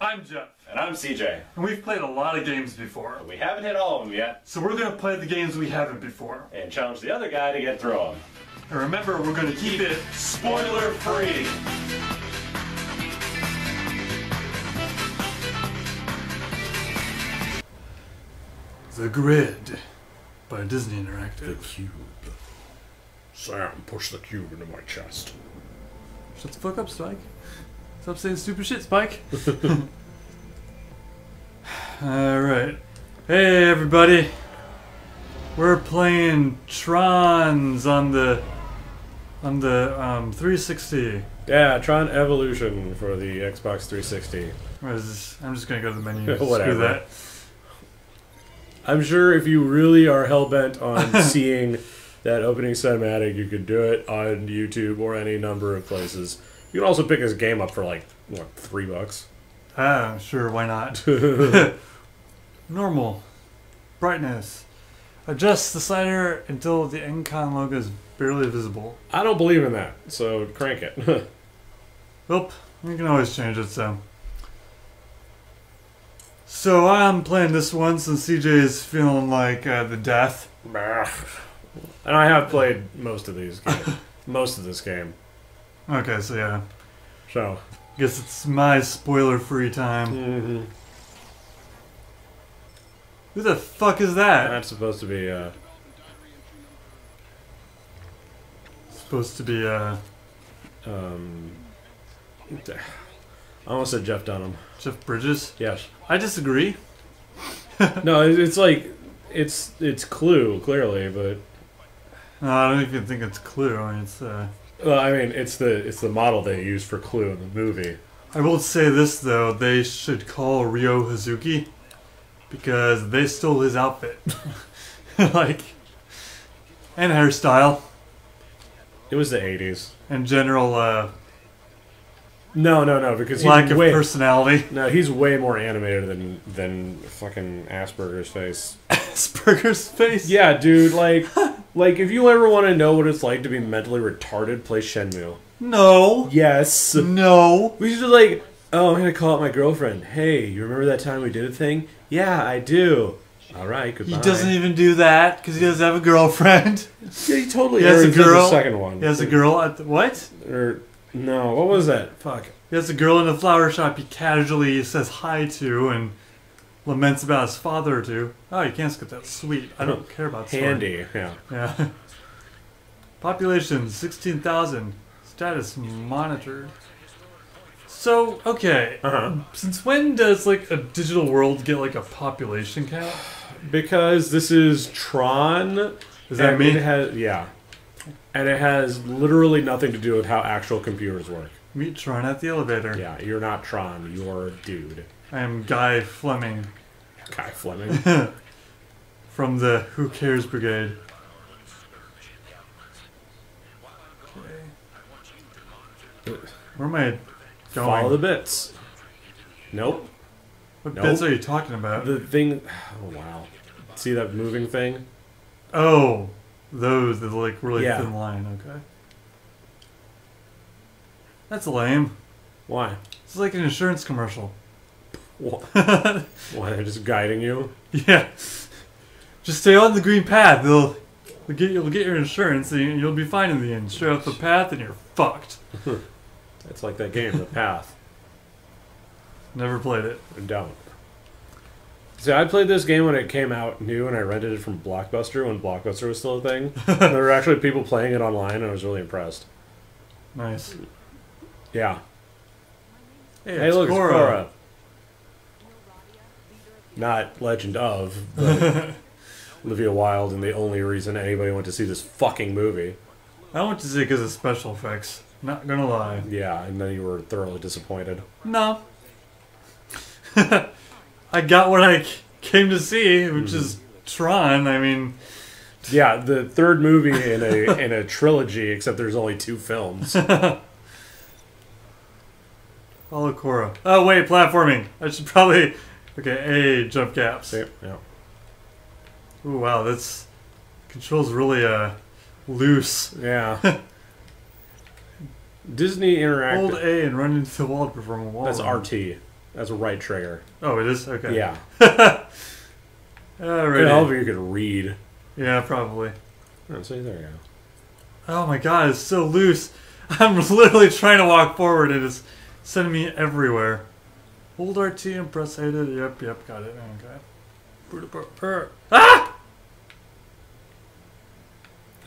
I'm Jeff, And I'm CJ. and we've played a lot of games before. We haven't hit all of them yet, So we're gonna play the games we haven't before. and challenge the other guy to get through them. And remember, we're gonna keep it Spoiler free! The Grid by Disney Interactive. The cube. Sam, push the cube into my chest. Shut the fuck up, Spike. Stop saying stupid shit, Spike. Alright. Hey, everybody. We're playing Trons on the on the um, 360. Yeah, Tron Evolution for the Xbox 360. What is this? I'm just gonna go to the menu. Screw Whatever. that. I'm sure if you really are hell bent on seeing that opening cinematic, you could do it on YouTube or any number of places. You can also pick this game up for like what three bucks. Ah, sure, why not? Normal. Brightness. Adjust the slider until the Encom logo is barely visible. I don't believe in that, so crank it. Well, you can always change it, so. So I'm playing this one since CJ is feeling like uh, the death. and I have played most of these, games, most of this game. Okay, so yeah. So Guess it's my spoiler free time. mhm. Who the fuck is that? that's supposed to be. Uh, Supposed to be, uh, um, I almost said Jeff Dunham. Jeff Bridges? Yes. I disagree. No, it's like it's it's Clu clearly, but No, I don't even think it's Clu. I mean, it's, uh. Well, I mean it's the it's the model they used for Clu in the movie. I will say this though, they should call Ryo Hazuki because they stole his outfit. like and hairstyle It was the '80s. and general uh, No, no, no, because he's lack of way personality. no, he's way more animated than than fucking Asperger's face. Asperger's face. Yeah, dude, like like if you ever want to know what it's like to be mentally retarded, play Shenmue. No. Yes. No. We used to like, oh, I'm gonna call up my girlfriend. Hey, you remember that time we did a thing? Yeah, I do. All right, goodbye. He doesn't even do that because he doesn't have a girlfriend. Yeah, he totally He has a girl. The second one. He has a girl at the, what? Or no, what was that? Fuck. He has a girl in a flower shop he casually says hi to and laments about his father or two. Oh, you can't skip that. Sweet. I don't care about story. Handy. Yeah. Yeah. Population 16,000. Status monitored. So, okay. Uh huh. Since when does like a digital world get like a population count? Because this is Tron. Is that and me? It has yeah, and it has literally nothing to do with how actual computers work. Meet Tron at the elevator. Yeah, you're not Tron. You're a dude. I am Guy Fleming Guy Fleming. from the Who Cares Brigade. Okay. Where am I going? Follow the bits. Nope. what Nope. bits are you talking about? The thing. Oh wow. See that moving thing? oh, those, the like really Yeah. thin line. Okay. That's lame. Why? It's like an insurance commercial. Why? Why they're just guiding you? Yeah. Just stay on the green path. They'll, they'll get you'll get your insurance and you- you'll be fine in the end. Straight off the path and you're fucked. It's like that game, The Path. Never played it. Don't. See, I played this game when it came out new, and I rented it from Blockbuster when Blockbuster was still a thing. there were actually people playing it online, and I was really impressed. Nice. Yeah. Hey, Hey, look, Quorra. Quorra. Not Legend of, but Olivia Wilde, and the only reason anybody went to see this fucking movie. I went to see it because of special effects. Not gonna lie. Yeah, and then you were thoroughly disappointed. No. I got what I came to see, which is mm-hmm. Tron. I mean, Yeah, the third movie in a in a trilogy, except there's only two films. Quorra. Oh wait, platforming. I should probably. Okay, A jump gaps. Yeah, yeah. Ooh, wow, that's controls really uh loose. Yeah. Disney Hold Interactive. A and run into the wall to perform a wall. That's. RT. That's a right trigger. Oh, it is? Okay. Yeah. Alright. help if you could read. Yeah, probably. Oh, see, there you go. Oh my god, it's so loose. I'm literally trying to walk forward and it's sending me everywhere. Hold RT and press A to. Yep, yep, got it. Okay. Ah!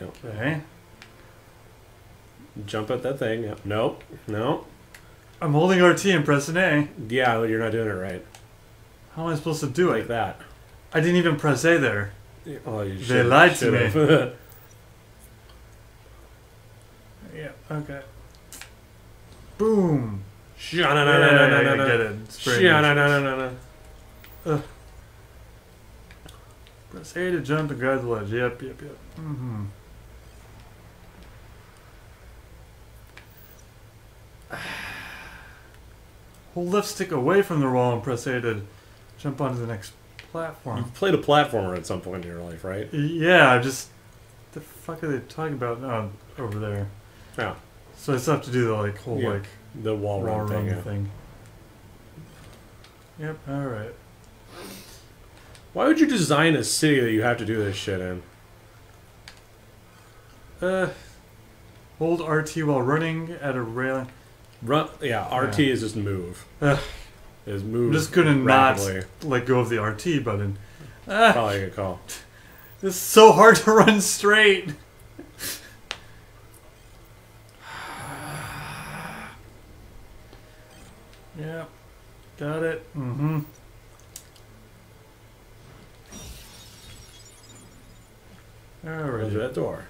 Nope. Okay. Jump at that thing. Yep. Nope. No. I'm holding RT and pressing A. Yeah, you're not doing it right. How am I supposed to do Like it? that. I didn't even press A there. Oh, you They should- lied to me. Yeah, okay. Boom. Yeah. Press A to jump and grab the ledge. Yep, yep, yep. Mm-hmm. Hold left stick away from the wall and press A to jump onto the next platform. You've played a platformer at some point in your life, right? Yeah, I just. The fuck are they talking about now over there? Yeah. So I still have to do the like whole Yeah. like The wall wall run thing. yeah. thing. Yep. All right. Why would you design a city that you have to do this shit in? Uh, hold RT while running at a railing. Run, yeah, RT Yeah. is just move. Ugh. Is move. I'm just gonna rapidly. not let go of the RT button. Ah, Probably a good call. it's so hard to run straight. Yeah, got it. Mm-hmm. All right. Right. that door.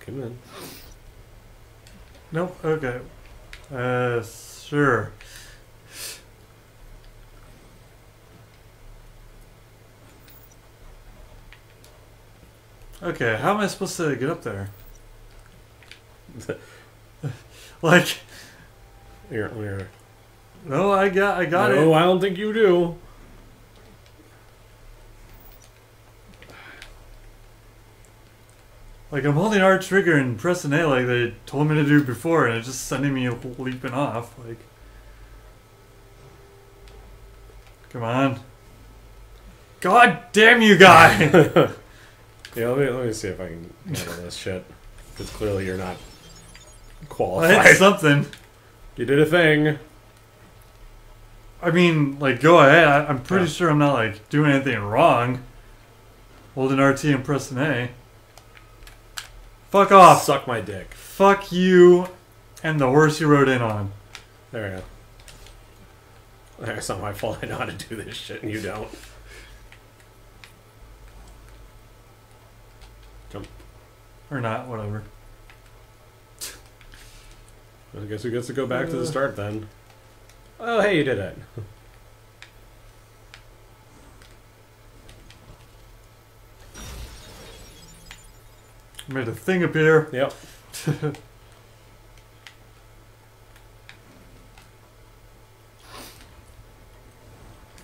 Come in. Nope. Okay. Uh, sure. Okay, how am I supposed to get up there? like, Here, here. no, I got, I got no, it. I don't think you do. Like, I'm holding R trigger and pressing A like they told me to do before, and it's just sending me leaping off. Like, come on. God damn you, guy! Yeah, let me let me see if I can handle this shit. Because clearly you're not qualified. something. You did a thing. I mean, like, go ahead. I, I'm pretty Yeah. sure I'm not like doing anything wrong. Holding RT and pressing A. Fuck off. Suck my dick. Fuck you, and the horse you rode in on. There we go. It's not my fault I know how to do this shit and you don't. Or not, whatever. I guess who gets to go back to the start then? Oh, hey, you did it. Made a thing appear. Yep.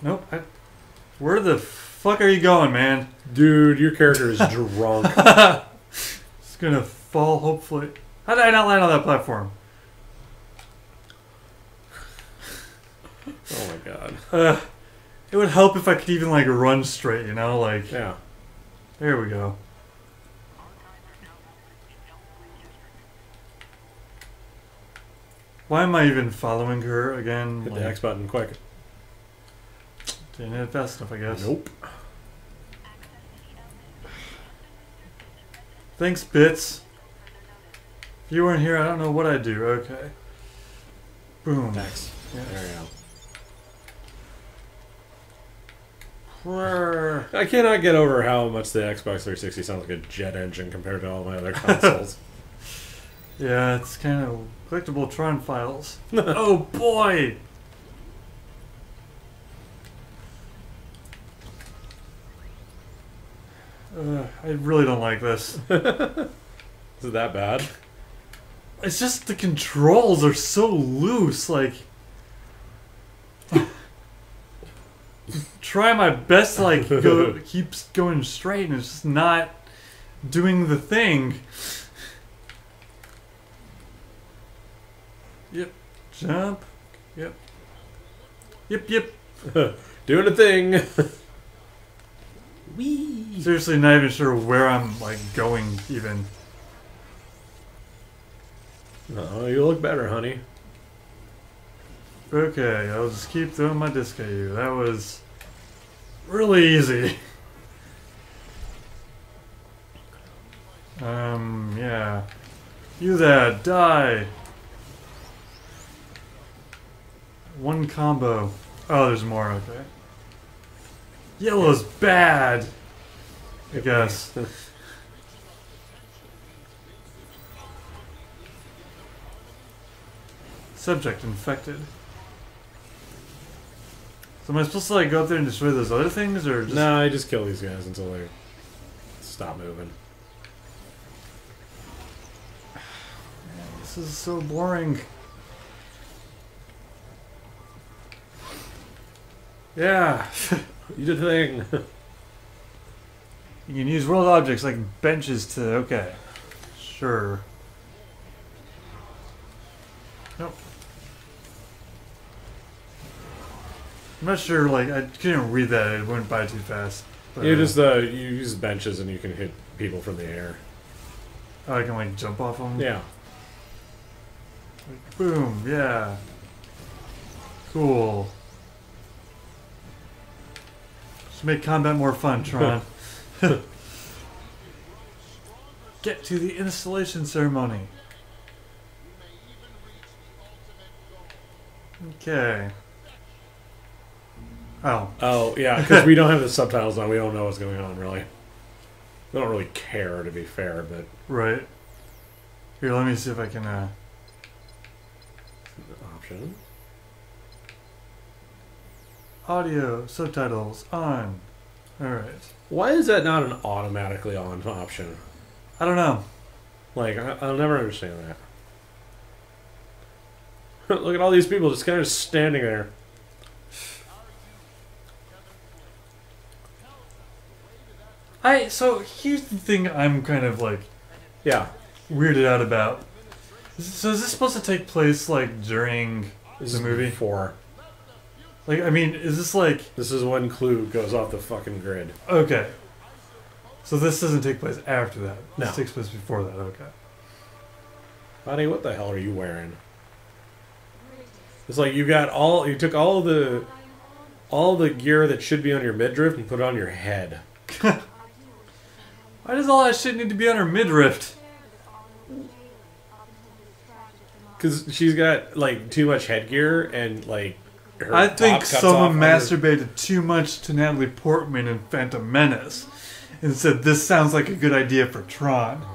Nope. I, where the fuck are you going, man? Dude, your character is drunk. It's gonna fall, hopefully. How did I not land on that platform? oh my god. Uh, it would help if I could even like run straight, you know? Like, Yeah. there we go. Why am I even following her again? Hit Like, the X button quick. Didn't hit it fast enough, I guess. Nope. Thanks, Bits. If you weren't here, I don't know what I'd do. Okay. Boom. X. Yeah. There you go. I cannot get over how much the Xbox 360 sounds like a jet engine compared to all my other consoles. Yeah, it's kind of collectible Tron files. oh boy! Uh, I really don't like this. Is it that bad? It's just the controls are so loose. Like, try my best to like go keeps going straight, and it's just not doing the thing. Yep. Jump. Yep. Yep, yep. Doing a thing. Wee. Seriously, not even sure where I'm like going even. Oh, you look better, honey. Okay, I'll just keep throwing my disc at you. That was really easy. Um, yeah. You there, die! One combo. Oh, there's more, okay. Yellow's bad! I guess. Subject infected. So am I supposed to like go up there and destroy those other things, or just No, I just kill these guys until they stop moving. this is so boring? Yeah, You did the thing. you can use world objects like benches to. Okay, sure. Nope. I'm not sure. Like I couldn't read that; it went by too fast. But, you uh, just uh, you use benches and you can hit people from the air. I can like jump off them. Yeah. Boom, yeah. Cool. Make combat more fun, Tron. Get to the installation ceremony. Okay. Oh, Oh yeah, because we don't have the subtitles on. We don't know what's going on really. We don't really care to be fair, but right. Here, let me see if I can, uh... option. Audio, subtitles, on. Alright. Why is that not an automatically on option? I don't know. Like I, I'll never understand that. Look at all these people just kind of standing there. I, so here's the thing I'm kind of, like, Yeah. weirded out about. So is this supposed to take place like during This the movie? Four. Like I mean, is this like This is when Clu goes off the fucking grid. okay? So this doesn't take place after that. No. This takes place before that. Okay. Honey, what the hell are you wearing? It's like you got all you took all the all the gear that should be on your midriff and put it on your head. Why does all that shit need to be on her midriff? Cause she's got like too much headgear and like I think someone masturbated too much to Natalie Portman in Phantom Menace, and said this sounds like a good idea for Tron.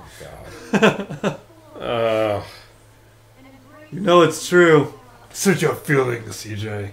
God. uh, You know it's true. Search your feelings, CJ.